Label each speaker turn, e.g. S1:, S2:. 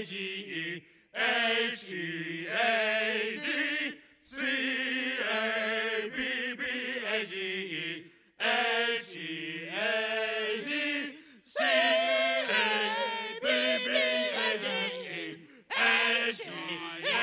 S1: A G E H E A D C A B B A G E H E A D C A B B A G E H E A D.